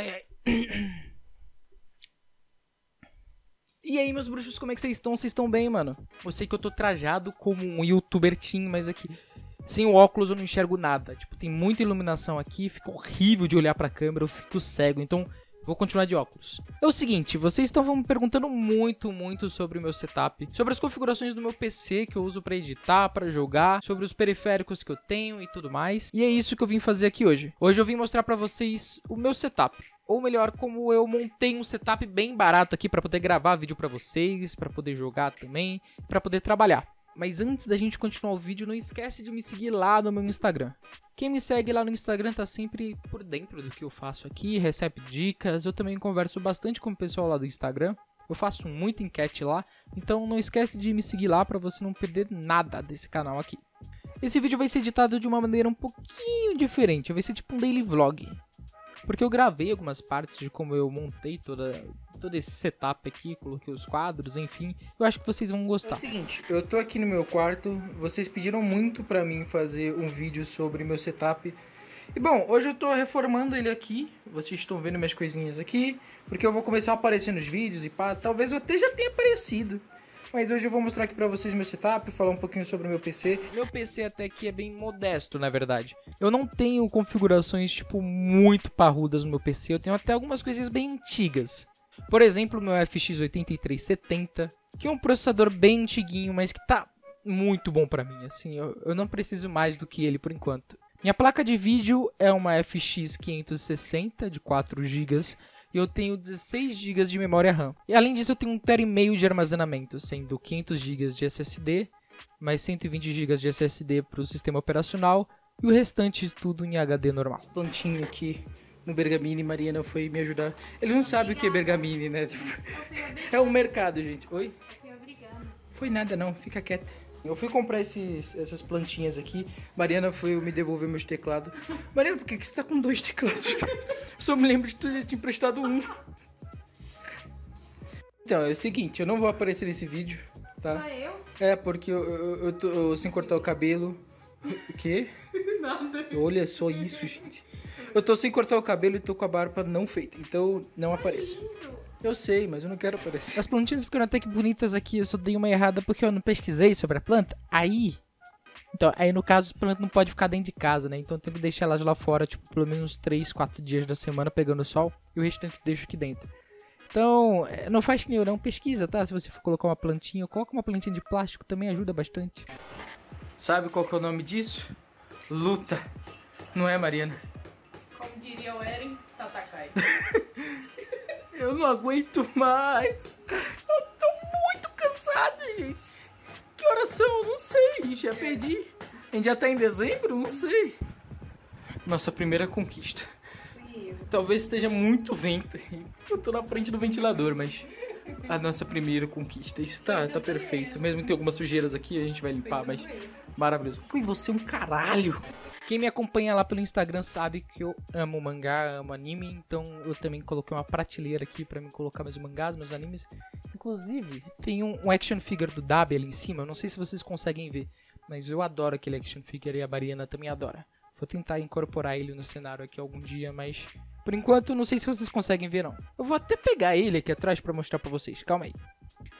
Ai, ai. E aí, meus bruxos, como é que vocês estão? Vocês estão bem, mano? Eu sei que eu tô trajado como um youtuber mas aqui, sem o óculos eu não enxergo nada. Tipo, tem muita iluminação aqui, fica horrível de olhar pra câmera, eu fico cego. Então, Vou continuar de óculos. É o seguinte, vocês estão me perguntando muito, muito sobre o meu setup, sobre as configurações do meu PC que eu uso para editar, para jogar, sobre os periféricos que eu tenho e tudo mais. E é isso que eu vim fazer aqui hoje. Hoje eu vim mostrar para vocês o meu setup ou melhor, como eu montei um setup bem barato aqui para poder gravar vídeo para vocês, para poder jogar também, para poder trabalhar. Mas antes da gente continuar o vídeo, não esquece de me seguir lá no meu Instagram. Quem me segue lá no Instagram tá sempre por dentro do que eu faço aqui, recebe dicas. Eu também converso bastante com o pessoal lá do Instagram. Eu faço muita enquete lá, então não esquece de me seguir lá para você não perder nada desse canal aqui. Esse vídeo vai ser editado de uma maneira um pouquinho diferente, vai ser tipo um daily vlog. Porque eu gravei algumas partes de como eu montei toda, todo esse setup aqui, coloquei os quadros, enfim. Eu acho que vocês vão gostar. É o seguinte, eu tô aqui no meu quarto, vocês pediram muito pra mim fazer um vídeo sobre meu setup. E bom, hoje eu tô reformando ele aqui, vocês estão vendo minhas coisinhas aqui, porque eu vou começar a aparecer nos vídeos e pá, talvez eu até já tenha aparecido. Mas hoje eu vou mostrar aqui pra vocês meu setup, falar um pouquinho sobre o meu PC. Meu PC até que é bem modesto, na verdade. Eu não tenho configurações, tipo, muito parrudas no meu PC. Eu tenho até algumas coisinhas bem antigas. Por exemplo, meu FX 8370, que é um processador bem antiguinho, mas que tá muito bom para mim, assim, eu, eu não preciso mais do que ele por enquanto. Minha placa de vídeo é uma FX 560 de 4 GB e eu tenho 16 GB de memória RAM. E além disso, eu tenho 1 TB de armazenamento, sendo 500 GB de SSD, mais 120 GB de SSD para o sistema operacional e o restante tudo em HD normal. Plantinho aqui no Bergamini, Mariana foi me ajudar. Eles não sabem o que é Bergamini, né? É um mercado, gente. Oi? Foi nada não, fica quieta. Eu fui comprar esses, essas plantinhas aqui. Mariana foi me devolver meus teclados. Mariana, por que, que você tá com dois teclados? Só me lembro de tu ter emprestado um. Então, é o seguinte, eu não vou aparecer nesse vídeo, tá? Só eu? É, porque eu, eu, eu tô eu, sem cortar o cabelo. O quê? Nada. Olha só isso, gente. Eu tô sem cortar o cabelo e tô com a barba não feita, então não apareço. Eu sei, mas eu não quero aparecer. As plantinhas ficaram até que bonitas aqui, eu só dei uma errada porque eu não pesquisei sobre a planta. Aí. Então, aí no caso, a planta não pode ficar dentro de casa, né? Então tem que deixar elas lá fora, tipo, pelo menos 3, 4 dias da semana pegando sol. E o restante deixo aqui dentro. Então, é, não faz que nem eu, não pesquisa, tá? Se você for colocar uma plantinha, coloca uma plantinha de plástico, também ajuda bastante. Sabe qual que é o nome disso? Luta. Não é, Mariana? Como diria o Eren. Eu não aguento mais. Eu tô muito cansado, gente. Que horas são? Não sei. Já perdi. A gente já tá em dezembro? Não sei. Nossa primeira conquista. Talvez esteja muito vento. Eu tô na frente do ventilador, mas a nossa primeira conquista. Isso tá, tá perfeito. Mesmo tem algumas sujeiras aqui, a gente vai limpar, mas maravilhoso. Foi você um caralho. Quem me acompanha lá pelo Instagram sabe que eu amo mangá, amo anime, então eu também coloquei uma prateleira aqui para me colocar meus mangás, meus animes. Inclusive, tem um, um, action figure do Dabi ali em cima, eu não sei se vocês conseguem ver, mas eu adoro aquele action figure e a Bariana também adora. Vou tentar incorporar ele no cenário aqui algum dia, mas por enquanto não sei se vocês conseguem ver não. Eu vou até pegar ele aqui atrás para mostrar para vocês, calma aí.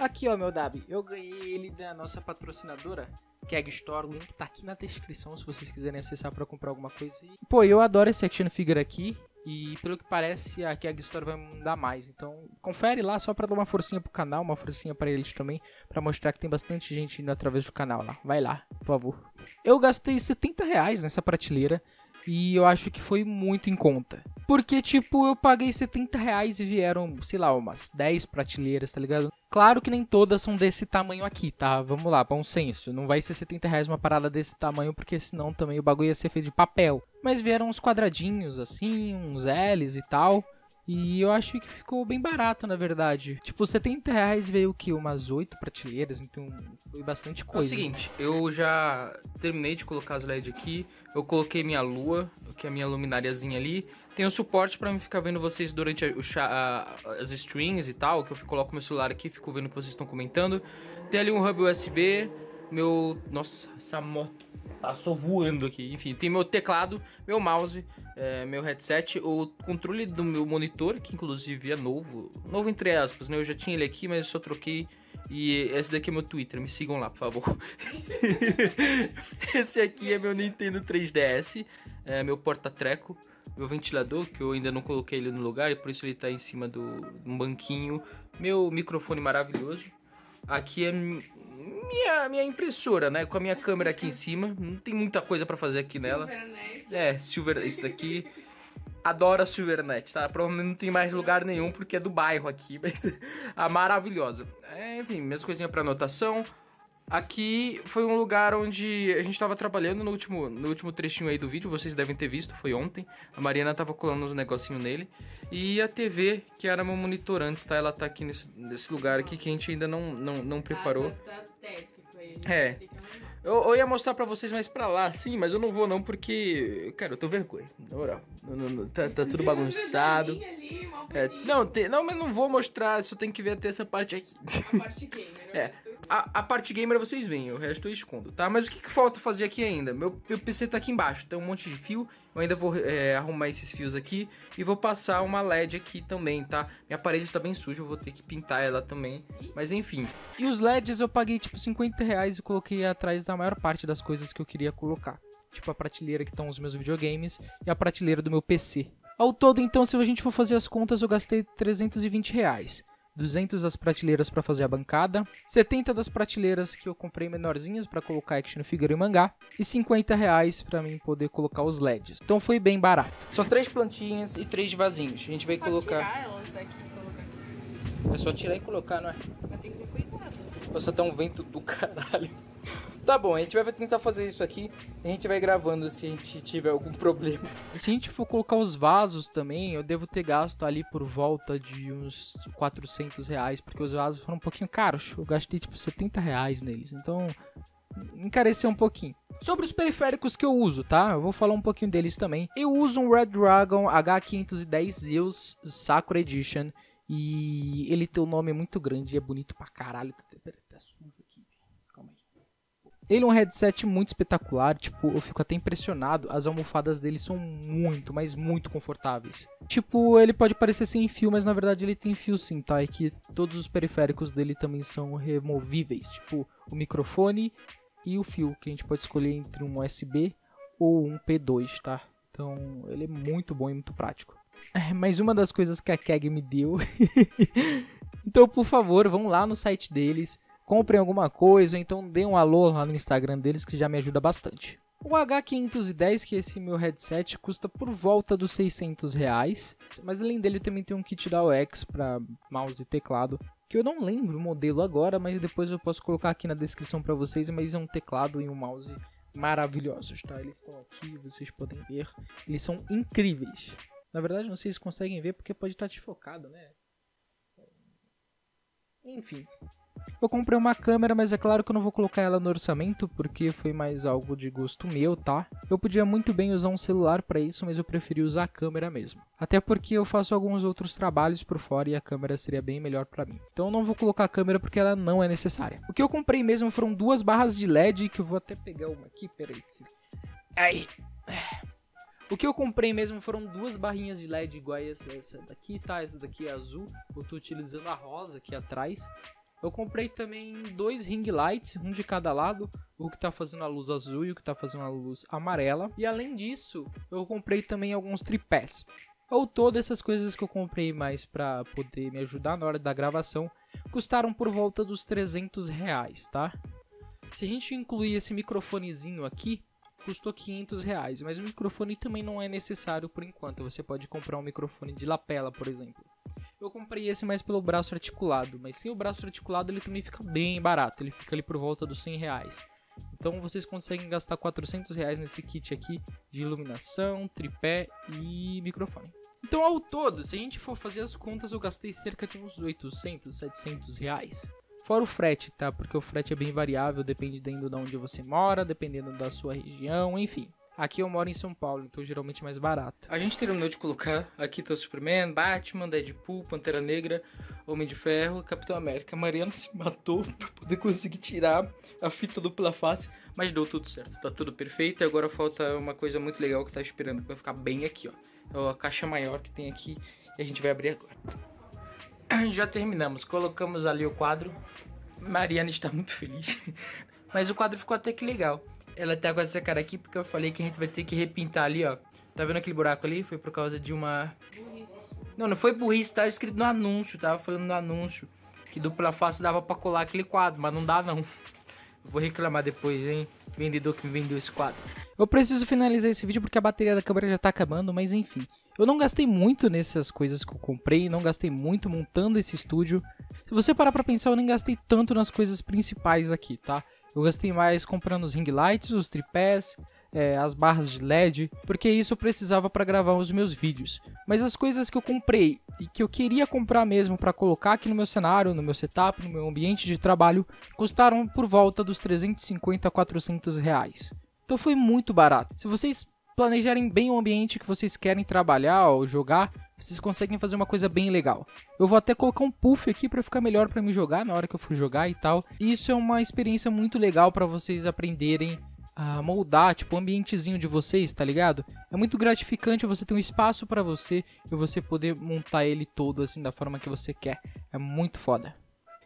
Aqui ó, meu Dabi, eu ganhei ele da nossa patrocinadora, Keg Store, o link tá aqui na descrição se vocês quiserem acessar para comprar alguma coisa. Pô, eu adoro esse action figure aqui. E pelo que parece, a Keg Store vai mandar mais. Então, confere lá só para dar uma forcinha pro canal, uma forcinha para eles também, para mostrar que tem bastante gente indo através do canal lá. Vai lá, por favor. Eu gastei 70 reais nessa prateleira e eu acho que foi muito em conta. Porque, tipo, eu paguei 70 reais e vieram, sei lá, umas 10 prateleiras, tá ligado? Claro que nem todas são desse tamanho aqui, tá? Vamos lá, bom senso. Não vai ser 70 reais uma parada desse tamanho, porque senão também o bagulho ia ser feito de papel. Mas vieram uns quadradinhos assim, uns L's e tal. E eu acho que ficou bem barato, na verdade. Tipo, 70 reais veio o que? Umas 8 prateleiras, então foi bastante coisa. É o seguinte, eu já terminei de colocar as LED aqui. Eu coloquei minha lua, que é a minha luminariazinha ali. Tem o suporte para mim ficar vendo vocês durante o a, as strings e tal, que eu coloco meu celular aqui, fico vendo o que vocês estão comentando. Tem ali um hub USB, meu. Nossa, essa moto passou voando aqui. Enfim, tem meu teclado, meu mouse, é, meu headset, o controle do meu monitor, que inclusive é novo. Novo entre aspas, né? Eu já tinha ele aqui, mas eu só troquei. E esse daqui é meu Twitter, me sigam lá, por favor. esse aqui é meu Nintendo 3DS, é meu porta-treco meu ventilador, que eu ainda não coloquei ele no lugar, e por isso ele tá em cima do um banquinho. Meu microfone maravilhoso. Aqui é minha, minha impressora, né? Com a minha câmera aqui em cima. Não tem muita coisa para fazer aqui nela. Silvernet. É, Silver, isso daqui. Adoro a Silvernet, tá? Provavelmente não tem mais lugar nenhum porque é do bairro aqui, mas a maravilhosa. É, enfim, minhas coisinhas para anotação. Aqui foi um lugar onde a gente estava trabalhando no último, no último trechinho aí do vídeo, vocês devem ter visto, foi ontem. A Mariana tava colando uns negocinhos nele. E a TV, que era meu monitor antes, tá? Ela tá aqui nesse, nesse lugar aqui que a gente ainda não, não, não preparou. Ah, tá, tá aí. É. Eu, eu ia mostrar pra vocês mais pra lá, sim, mas eu não vou não porque, cara, eu tô vergonha, na moral. Não, não, não, tá, tá tudo Tem bagunçado. É, não, te- não, mas não vou mostrar, só tem que ver até essa parte aqui. A parte gamer. É. A, a parte gamer vocês veem, o resto eu escondo, tá? Mas o que, que falta fazer aqui ainda? Meu, meu PC tá aqui embaixo, tem um monte de fio. Eu ainda vou é, arrumar esses fios aqui e vou passar uma LED aqui também, tá? Minha parede tá bem suja, eu vou ter que pintar ela também. Mas enfim. E os LEDs eu paguei tipo 50 reais e coloquei atrás da maior parte das coisas que eu queria colocar. Tipo a prateleira que estão os meus videogames e a prateleira do meu PC. Ao todo, então, se a gente for fazer as contas, eu gastei 320 reais. 200 das prateleiras para fazer a bancada, 70 das prateleiras que eu comprei menorzinhas para colocar action figure e mangá e 50 reais para mim poder colocar os LEDs. Então foi bem barato. São três plantinhas e três vasinhos. A gente vai Só colocar. tirar elas daqui e colocar. É só tirar e colocar, não é? Mas tem que ter cuidado. Nossa, tá um vento do caralho. Tá bom, a gente vai tentar fazer isso aqui. A gente vai gravando se a gente tiver algum problema. Se a gente for colocar os vasos também, eu devo ter gasto ali por volta de uns 400 reais, porque os vasos foram um pouquinho caros. Eu gastei tipo 70 reais neles, então encareceu um pouquinho. Sobre os periféricos que eu uso, tá? Eu vou falar um pouquinho deles também. Eu uso um Red Dragon H510 Zeus Sakura Edition. E ele tem um nome muito grande e é bonito pra caralho. Tá, tá, tá sujo aqui. Calma aí. Ele é um headset muito espetacular, tipo, eu fico até impressionado. As almofadas dele são muito, mas muito confortáveis. Tipo, ele pode parecer sem fio, mas na verdade ele tem fio sim, tá? É que todos os periféricos dele também são removíveis, tipo o microfone e o fio, que a gente pode escolher entre um USB ou um P2, tá? Então, ele é muito bom e muito prático. É, mas uma das coisas que a Keg me deu. então, por favor, vão lá no site deles, comprem alguma coisa, então dê um alô lá no Instagram deles que já me ajuda bastante. O H510, que é esse meu headset, custa por volta dos 600 reais. Mas além dele, também tem um kit da OX para mouse e teclado. Que eu não lembro o modelo agora, mas depois eu posso colocar aqui na descrição para vocês. Mas é um teclado e um mouse maravilhosos, tá? Eles estão aqui, vocês podem ver. Eles são incríveis. Na verdade, não sei se conseguem ver porque pode estar desfocado, né? Enfim. Eu comprei uma câmera, mas é claro que eu não vou colocar ela no orçamento porque foi mais algo de gosto meu, tá? Eu podia muito bem usar um celular para isso, mas eu preferi usar a câmera mesmo. Até porque eu faço alguns outros trabalhos por fora e a câmera seria bem melhor para mim. Então eu não vou colocar a câmera porque ela não é necessária. O que eu comprei mesmo foram duas barras de LED que eu vou até pegar uma aqui, peraí. Aí. O que eu comprei mesmo foram duas barrinhas de LED iguais essa, essa daqui, tá? Essa daqui é azul. Eu tô utilizando a rosa aqui atrás. Eu comprei também dois ring lights, um de cada lado, o que tá fazendo a luz azul e o que tá fazendo a luz amarela. E além disso, eu comprei também alguns tripés. Ou todas essas coisas que eu comprei mais para poder me ajudar na hora da gravação, custaram por volta dos 300 reais, tá? Se a gente incluir esse microfonezinho aqui, custou 500 reais, mas o microfone também não é necessário por enquanto. Você pode comprar um microfone de lapela, por exemplo. Eu comprei esse mais pelo braço articulado, mas sem o braço articulado ele também fica bem barato, ele fica ali por volta dos 100 reais. Então vocês conseguem gastar 400 reais nesse kit aqui de iluminação, tripé e microfone. Então ao todo, se a gente for fazer as contas, eu gastei cerca de uns 800, 700 reais. Fora o frete, tá? Porque o frete é bem variável, dependendo de onde você mora, dependendo da sua região, enfim. Aqui eu moro em São Paulo, então geralmente é mais barato. A gente terminou de colocar. Aqui tá o Superman, Batman, Deadpool, Pantera Negra, Homem de Ferro, Capitão América. A Mariana se matou pra poder conseguir tirar a fita dupla face, mas deu tudo certo. Tá tudo perfeito. E agora falta uma coisa muito legal que tá esperando, que vai ficar bem aqui, ó. É a caixa maior que tem aqui e a gente vai abrir agora. Já terminamos. Colocamos ali o quadro. Mariana está muito feliz. Mas o quadro ficou até que legal. Ela tá com essa cara aqui porque eu falei que a gente vai ter que repintar ali, ó. Tá vendo aquele buraco ali? Foi por causa de uma... Não, não foi burrice, tá escrito no anúncio, tava falando no anúncio. Que dupla face dava pra colar aquele quadro, mas não dá não. Vou reclamar depois, hein? Vendedor que me vendeu esse quadro. Eu preciso finalizar esse vídeo porque a bateria da câmera já tá acabando, mas enfim. Eu não gastei muito nessas coisas que eu comprei, não gastei muito montando esse estúdio. Se você parar pra pensar, eu nem gastei tanto nas coisas principais aqui, tá? Eu gastei mais comprando os ring lights, os tripés, é, as barras de LED, porque isso eu precisava para gravar os meus vídeos. Mas as coisas que eu comprei e que eu queria comprar mesmo para colocar aqui no meu cenário, no meu setup, no meu ambiente de trabalho, custaram por volta dos 350 a 400 reais. Então foi muito barato. Se vocês planejarem bem o ambiente que vocês querem trabalhar ou jogar, vocês conseguem fazer uma coisa bem legal. Eu vou até colocar um puff aqui para ficar melhor para me jogar na hora que eu for jogar e tal. E isso é uma experiência muito legal para vocês aprenderem a moldar, tipo, o ambientezinho de vocês, tá ligado? É muito gratificante você ter um espaço para você e você poder montar ele todo assim da forma que você quer. É muito foda.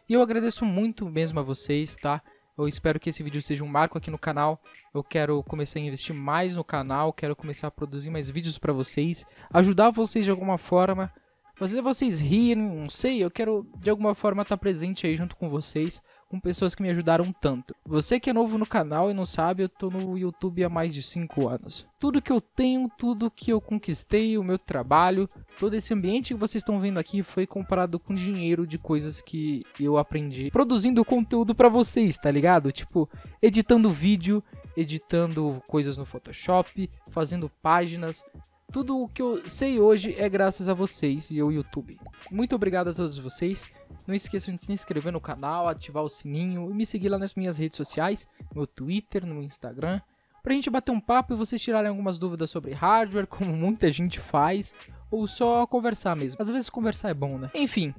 E eu agradeço muito mesmo a vocês, tá? Eu espero que esse vídeo seja um marco aqui no canal. Eu quero começar a investir mais no canal, quero começar a produzir mais vídeos para vocês, ajudar vocês de alguma forma, fazer vocês rirem, não sei, eu quero de alguma forma estar presente aí junto com vocês com pessoas que me ajudaram tanto. Você que é novo no canal e não sabe, eu tô no YouTube há mais de 5 anos. Tudo que eu tenho, tudo que eu conquistei, o meu trabalho, todo esse ambiente que vocês estão vendo aqui foi comparado com dinheiro de coisas que eu aprendi produzindo conteúdo para vocês, tá ligado? Tipo, editando vídeo, editando coisas no Photoshop, fazendo páginas, tudo o que eu sei hoje é graças a vocês e ao YouTube. Muito obrigado a todos vocês. Não esqueçam de se inscrever no canal, ativar o sininho e me seguir lá nas minhas redes sociais, no Twitter, no Instagram, pra gente bater um papo e vocês tirarem algumas dúvidas sobre hardware, como muita gente faz, ou só conversar mesmo. Às vezes conversar é bom, né? Enfim,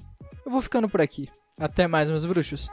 eu vou ficando por aqui. Até mais, meus bruxos.